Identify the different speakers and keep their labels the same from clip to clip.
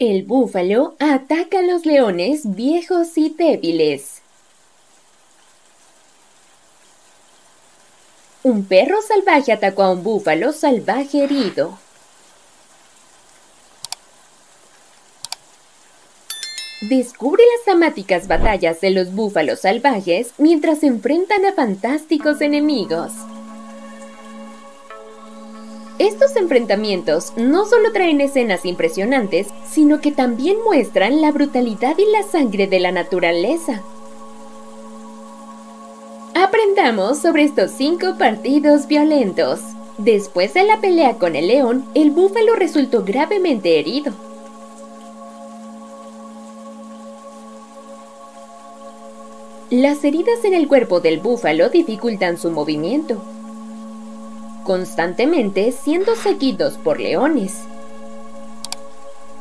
Speaker 1: El búfalo ataca a los leones viejos y débiles. Un perro salvaje atacó a un búfalo salvaje herido. Descubre las dramáticas batallas de los búfalos salvajes mientras se enfrentan a fantásticos enemigos. Estos enfrentamientos no solo traen escenas impresionantes, sino que también muestran la brutalidad y la sangre de la naturaleza. Aprendamos sobre estos cinco partidos violentos. Después de la pelea con el león, el búfalo resultó gravemente herido. Las heridas en el cuerpo del búfalo dificultan su movimiento, constantemente siendo seguidos por leones.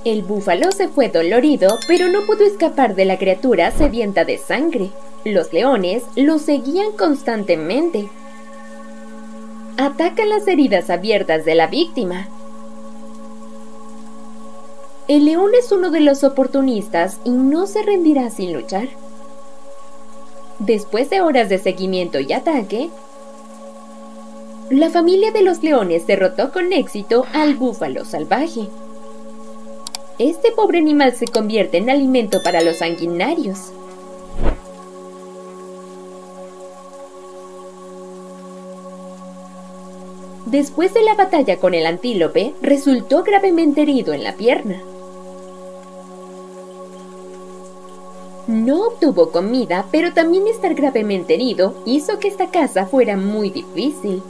Speaker 1: El búfalo se fue dolorido, pero no pudo escapar de la criatura sedienta de sangre. Los leones lo seguían constantemente. Atacan las heridas abiertas de la víctima. El león es uno de los oportunistas y no se rendirá sin luchar. Después de horas de seguimiento y ataque, la familia de los leones derrotó con éxito al búfalo salvaje. Este pobre animal se convierte en alimento para los sanguinarios. Después de la batalla con el antílope, resultó gravemente herido en la pierna. No obtuvo comida, pero también estar gravemente herido hizo que esta caza fuera muy difícil.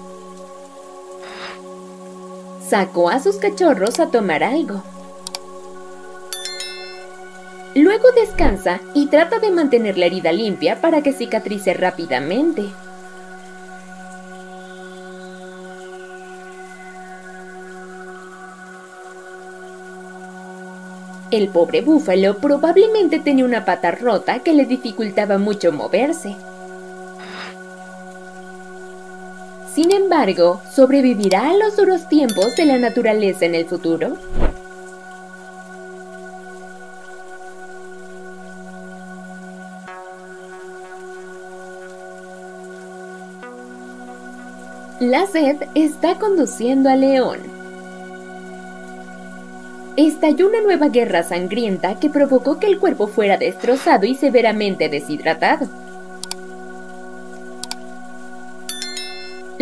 Speaker 1: Sacó a sus cachorros a tomar algo. Luego descansa y trata de mantener la herida limpia para que cicatrice rápidamente. El pobre búfalo probablemente tenía una pata rota que le dificultaba mucho moverse. Sin embargo, ¿sobrevivirá a los duros tiempos de la naturaleza en el futuro? La sed está conduciendo al león. Estalló una nueva guerra sangrienta que provocó que el cuerpo fuera destrozado y severamente deshidratado.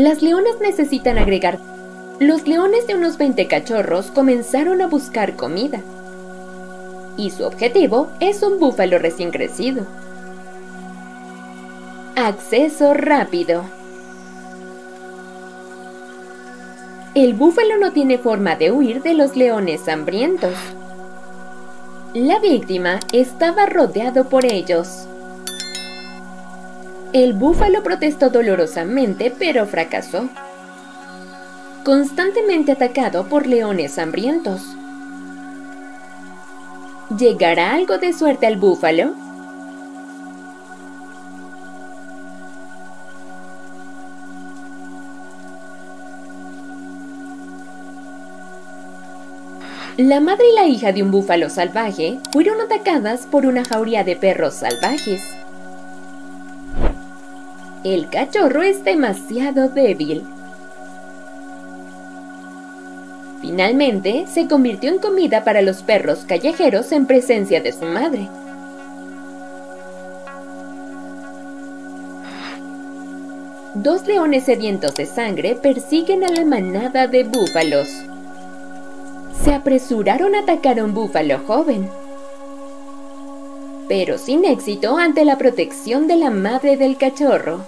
Speaker 1: Las leonas necesitan agregar. Los leones de unos 20 cachorros comenzaron a buscar comida. Y su objetivo es un búfalo recién crecido. Acceso rápido. El búfalo no tiene forma de huir de los leones hambrientos. La víctima estaba rodeado por ellos. El búfalo protestó dolorosamente, pero fracasó. Constantemente atacado por leones hambrientos. ¿Llegará algo de suerte al búfalo? La madre y la hija de un búfalo salvaje fueron atacadas por una jauría de perros salvajes. El cachorro es demasiado débil. Finalmente, se convirtió en comida para los perros callejeros en presencia de su madre. Dos leones sedientos de sangre persiguen a la manada de búfalos. Se apresuraron a atacar a un búfalo joven, pero sin éxito ante la protección de la madre del cachorro.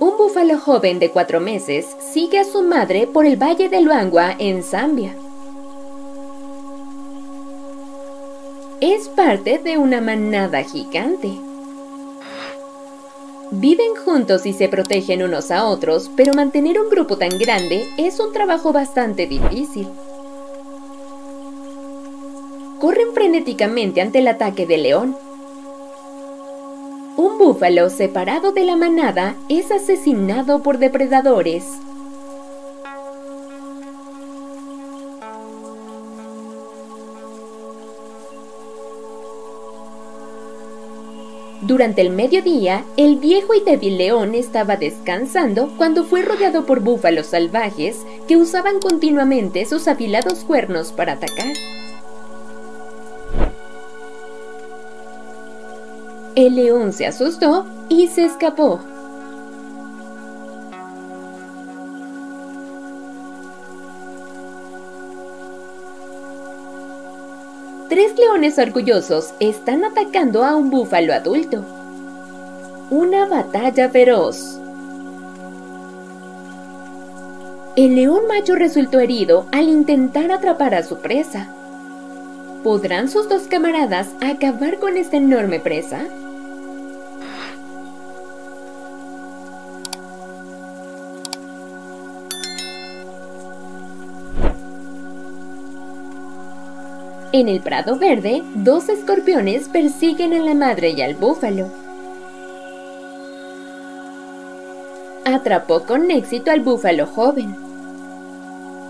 Speaker 1: Un búfalo joven de cuatro meses sigue a su madre por el valle de Luangwa en Zambia. Es parte de una manada gigante. Viven juntos y se protegen unos a otros, pero mantener un grupo tan grande es un trabajo bastante difícil. Corren frenéticamente ante el ataque del león. Un búfalo separado de la manada es asesinado por depredadores. Durante el mediodía, el viejo y débil león estaba descansando cuando fue rodeado por búfalos salvajes que usaban continuamente sus afilados cuernos para atacar. El león se asustó y se escapó. Tres leones orgullosos están atacando a un búfalo adulto. Una batalla feroz. El león macho resultó herido al intentar atrapar a su presa. ¿Podrán sus dos camaradas acabar con esta enorme presa? En el prado verde, dos escorpiones persiguen a la madre y al búfalo. Atrapó con éxito al búfalo joven.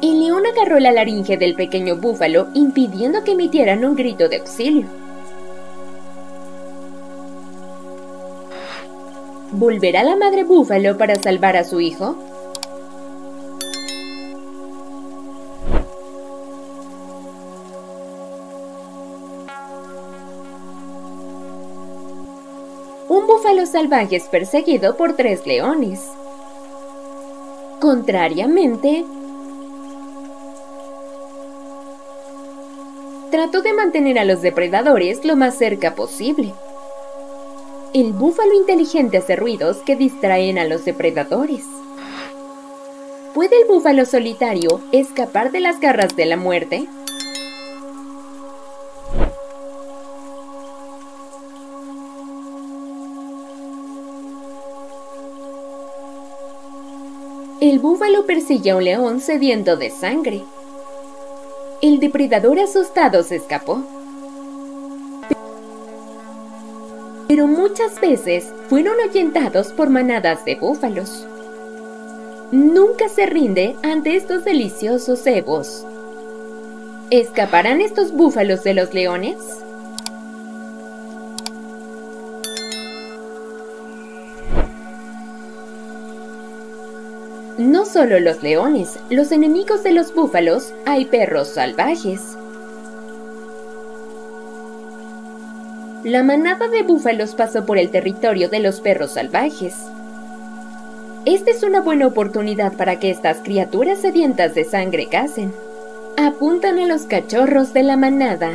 Speaker 1: El león agarró la laringe del pequeño búfalo impidiendo que emitieran un grito de auxilio. ¿Volverá la madre búfalo para salvar a su hijo? Un búfalo salvaje es perseguido por tres leones. Contrariamente, trató de mantener a los depredadores lo más cerca posible. El búfalo inteligente hace ruidos que distraen a los depredadores. ¿Puede el búfalo solitario escapar de las garras de la muerte? El búfalo persigue a un león sediento de sangre. El depredador asustado se escapó. Pero muchas veces fueron ahuyentados por manadas de búfalos. Nunca se rinde ante estos deliciosos cebos. ¿Escaparán estos búfalos de los leones? No solo los leones, los enemigos de los búfalos, hay perros salvajes. La manada de búfalos pasó por el territorio de los perros salvajes. Esta es una buena oportunidad para que estas criaturas sedientas de sangre cacen. Apuntan a los cachorros de la manada.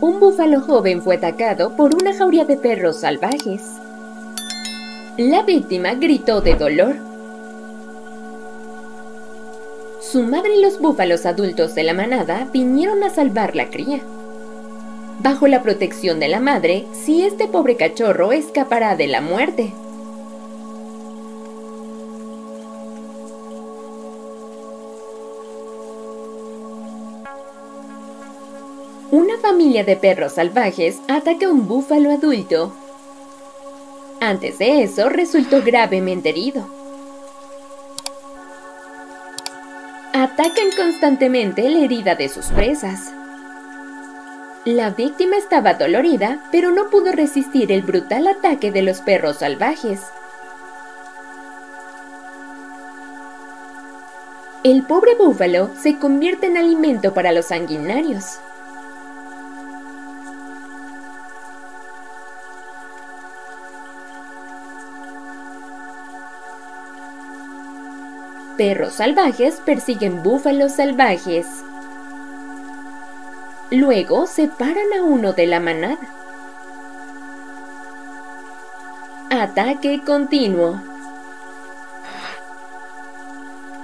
Speaker 1: Un búfalo joven fue atacado por una jauría de perros salvajes. La víctima gritó de dolor. Su madre y los búfalos adultos de la manada vinieron a salvar la cría. Bajo la protección de la madre, si este pobre cachorro escapará de la muerte. Una familia de perros salvajes ataca a un búfalo adulto antes de eso, resultó gravemente herido. Atacan constantemente la herida de sus presas. La víctima estaba dolorida, pero no pudo resistir el brutal ataque de los perros salvajes. El pobre búfalo se convierte en alimento para los sanguinarios. Perros salvajes persiguen búfalos salvajes. Luego separan a uno de la manada. Ataque continuo.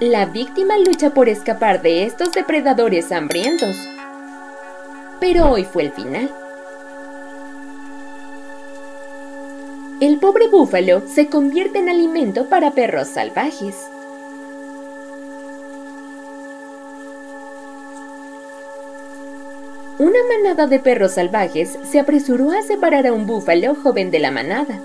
Speaker 1: La víctima lucha por escapar de estos depredadores hambrientos. Pero hoy fue el final. El pobre búfalo se convierte en alimento para perros salvajes. Una manada de perros salvajes se apresuró a separar a un búfalo joven de la manada.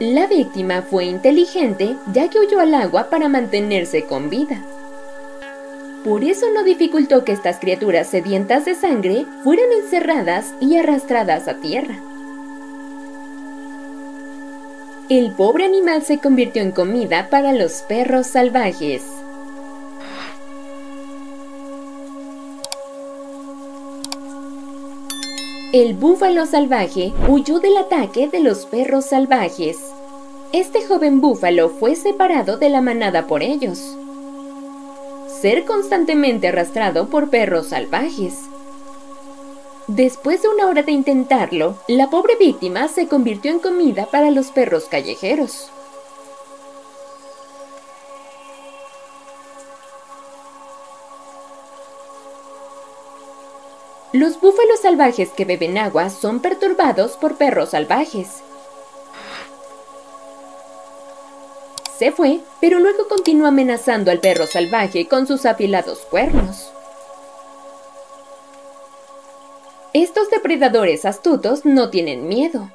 Speaker 1: La víctima fue inteligente ya que huyó al agua para mantenerse con vida. Por eso no dificultó que estas criaturas sedientas de sangre fueran encerradas y arrastradas a tierra. El pobre animal se convirtió en comida para los perros salvajes. El búfalo salvaje huyó del ataque de los perros salvajes. Este joven búfalo fue separado de la manada por ellos. Ser constantemente arrastrado por perros salvajes. Después de una hora de intentarlo, la pobre víctima se convirtió en comida para los perros callejeros. Los búfalos salvajes que beben agua son perturbados por perros salvajes. Se fue, pero luego continuó amenazando al perro salvaje con sus afilados cuernos. Estos depredadores astutos no tienen miedo.